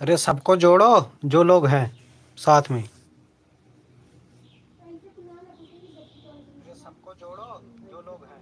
अरे सबको जोड़ो जो लोग हैं साथ में। जोड़ो जो लोग हैं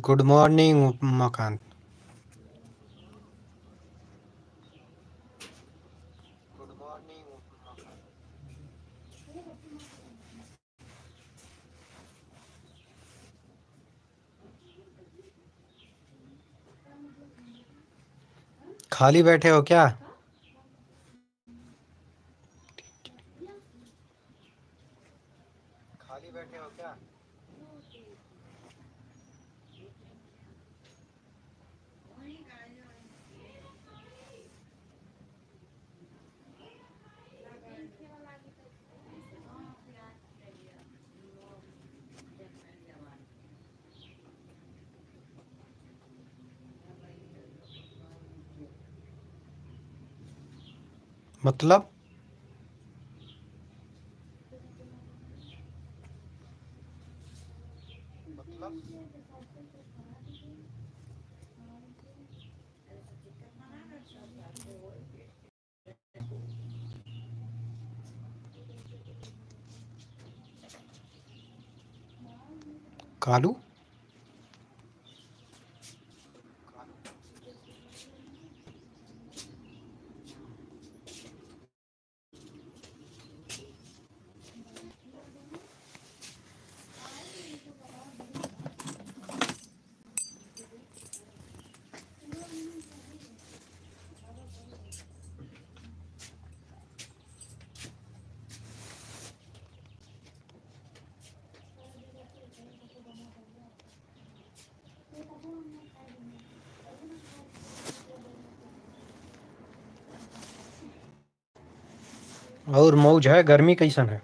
गुड मॉर्निंग मकान। खाली बैठे हो क्या? मतलब? कालू? और मौज है गर्मी कैसन है?